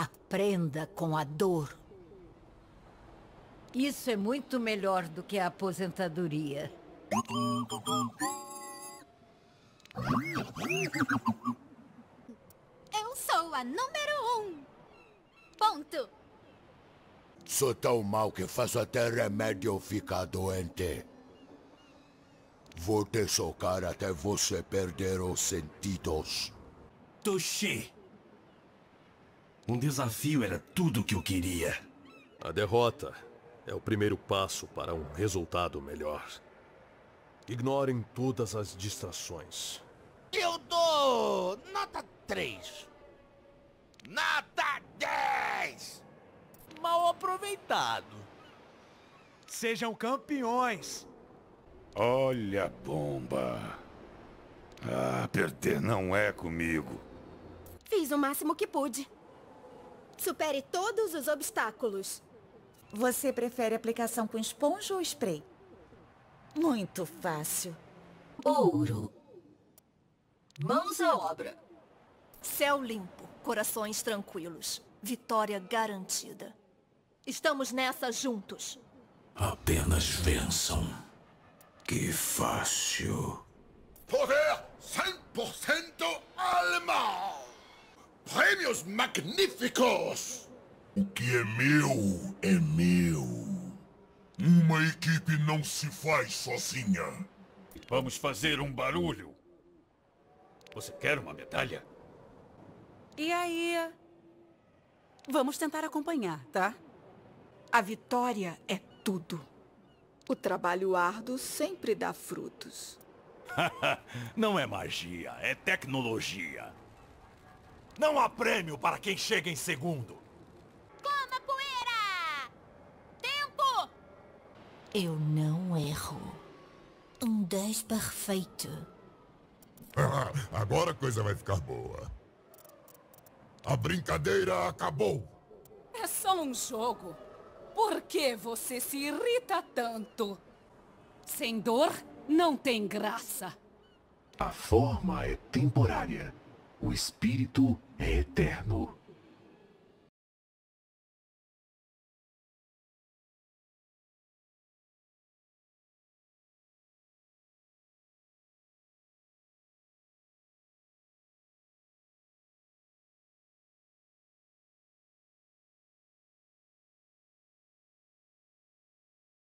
Aprenda com a dor. Isso é muito melhor do que a aposentadoria. Eu sou a número um. Ponto. Sou tão mal que faço até remédio ficar doente. Vou te socar até você perder os sentidos. Toshi! Um desafio era tudo o que eu queria. A derrota é o primeiro passo para um resultado melhor. Ignorem todas as distrações. Eu dou nota 3. Nota 10! Mal aproveitado. Sejam campeões. Olha a bomba. Ah, perder não é comigo. Fiz o máximo que pude. Supere todos os obstáculos. Você prefere aplicação com esponja ou spray? Muito fácil. Ouro. Mãos à obra. Céu limpo, corações tranquilos. Vitória garantida. Estamos nessa juntos. Apenas vençam. Que fácil. Poder 100% alemão! Prêmios magníficos! O que é meu, é meu. Uma equipe não se faz sozinha. Vamos fazer um barulho. Você quer uma medalha? E aí? Vamos tentar acompanhar, tá? A vitória é tudo. O trabalho árduo sempre dá frutos. Não é magia, é tecnologia. Não há prêmio para quem chega em segundo. Coma poeira! Tempo! Eu não erro. Um 10 perfeito. Agora a coisa vai ficar boa. A brincadeira acabou. É só um jogo. Por que você se irrita tanto? Sem dor, não tem graça. A forma é temporária. O espírito é eterno.